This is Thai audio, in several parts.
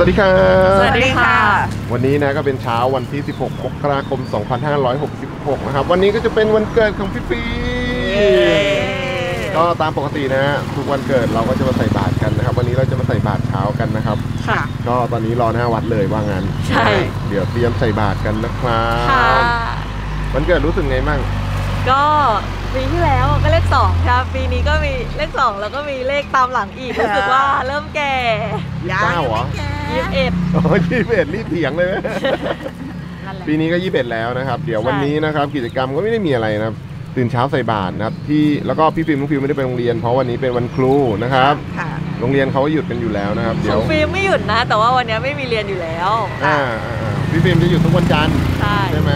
วัสดีครับ สวัสดีค่ะ วันนี้นะก็เป็นเช้าวันที่ 16มกราคม 2566 นะครับ วันนี้ก็จะเป็นวันเกิดของพี่ปีก็ตามปกตินะฮะทุกวันเกิดเราก็จะมาใส่บาตรกันนะครับ วันนี้เราจะมาใส่บาตรเช้ากันนะครับ ค่ะ ก็ตอนนี้รอหน้าวัดเลยว่างั้นใช่ เดี๋ยวเตรียมใส่บาตรกันนะครับค่ะวันเกิดรู้สึกไงมั่งก็ปีที่แล้วก็เลขสองครับปีนี้ก็มีเลขสองแล้วก็มีเลขตามหลังอีกรู้สึกว่าเริ่มแก่ยี่สิบเก้าเหรอ ยี่สิบเอ็ดโอ้ยยี่สิบเอ็ดรีบเถียงเลยไหมนั่นแหละปีนี้ก็ยี่สิบเอ็ดแล้วนะครับ เดี๋ยวใช่วันนี้นะครับ กิจกรรมก็ไม่ได้มีอะไรนะครับ ตื่นเช้าใส่บาตรนะครับ ที่แล้วก็พี่ฟิล์มน้องฟิล์มไม่ได้ไปโรงเรียน เพราะวันนี้เป็นวันครูนะครับค่ะโรงเรียนเขาก็หยุดกันอยู่แล้วนะครับขเดี๋ยอวงฟิล์มไม่หยุดนะ แต่ว่าวันนี้ไม่มีเรียนอยู่แล้วอ่าอ่าอ่าพี่ฟิล์มจะหยุดทุกวันจันทร์ใช่ใช่ไหม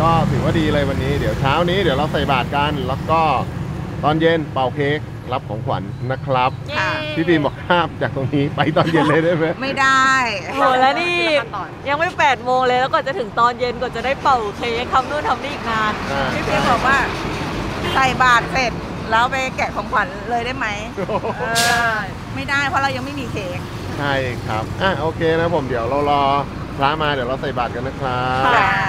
ก็ถือว่าดีเลยวันนี้เดี๋ยวเช้านี้เดี๋ยวเราใส่บาตรกันแล้วก็ ตอนเย็นเป่าเค้กรับของขวัญนะครับเย้พี่ฟิล์มบอกห้ามจากตรงนี้ไปตอนเย็นเลยได้ไหมไม่ได้โหแล้วนี่ ยังไม่แปดโมงเลยแล้วก็จะถึงตอนเย็นก็จะได้เป่าเค้กทำนู่นทำนี่อีกนาน อ่าพี่เพียงบอกว่าใส่บาตรเสร็จแล้วไปแกะของขวัญเลยได้ไหมเออไม่ได้เพราะเรายังไม่มีเค้ก ใช่ครับอะโอเคนะผมเดี๋ยวเรารอพระมาเดี๋ยวเราใส่บาตรกันนะครับ ค่ะ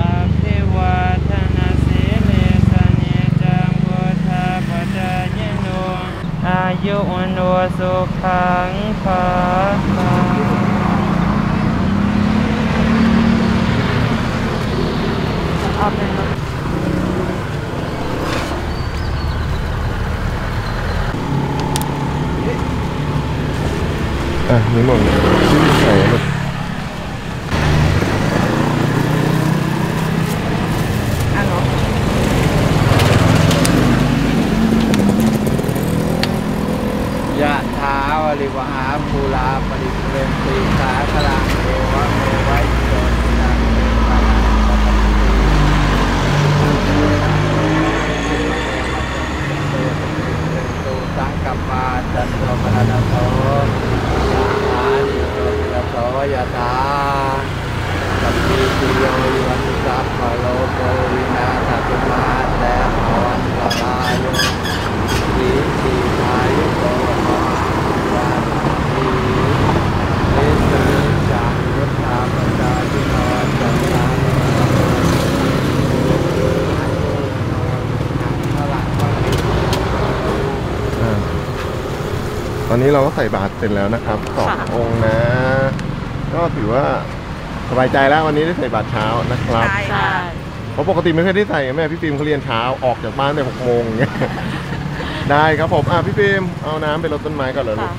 อาภิวาทนาสีเลสเนจังวุธาปจายโน อุนวสุขังภาคังอาเป็นรถอะนี่หมดที่ใส่หมด อะเนาะ ยะถาวริวหาภูลาปริเรนตีสาคลังเอวะเมวะอิโตทินังเมตานังสัพพะตุสังกัปปาจันโทปนนาโสยะถานิโตติระโสยะถาสัพพิติโยวิวตสัพพะโลกวินาศตุมาแต่ภวันตรายโยสีสีอายุโกภวะทีเอสมิจังยุทธาปจายิโนจันทาพลังพลัง อ่า ตอนนี้เราก็ใส่บาตรเสร็จแล้วนะครับสององค์นะ ก็ถือว่าสบายใจแล้ววันนี้ได้ใส่บาตรเช้านะครับใช่ใช่ค่ะเพราะปกติไม่เคยได้ใส่แม่พี่ฟิล์มเขาเรียนเช้าออกจากบ้านแต่หกโมงเงี้ยได้ครับผมอะพี่ฟิล์มเอาน้ำไปรดต้นไม้ก่อนเลยลูค่ะก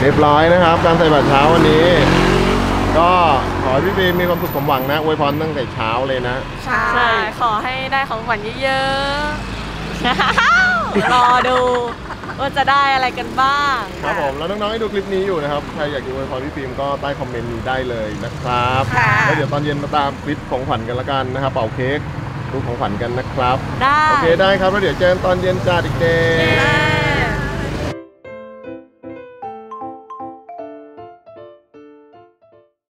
เรียบร้อยนะครับ การใส่บาตรเช้าวันนี้ ก็ขอให้พี่ฟิล์มมีความสุขสมหวังนะอวยพรตั้งแต่เช้าเลยนะใช่ใช่ขอให้ได้ของขวัญเยอะๆ รอดูว่าจะได้อะไรกันบ้าง ครับผม แล้วน้องๆที่ดูคลิปนี้อยู่นะครับ ใครอยากจะอวยพรพี่ฟิล์มก็ใต้คอมเมนต์นี้ได้เลยนะครับค่ะแล้วเดี๋ยวตอนเย็นมาตามฟิตของขวัญกันละกันนะครับ เป่าเค้กดูของขวัญกันนะครับ ได้ โอเคได้ครับ แล้วเดี๋ยวเจอกันตอนเย็นจ้าเด็กๆ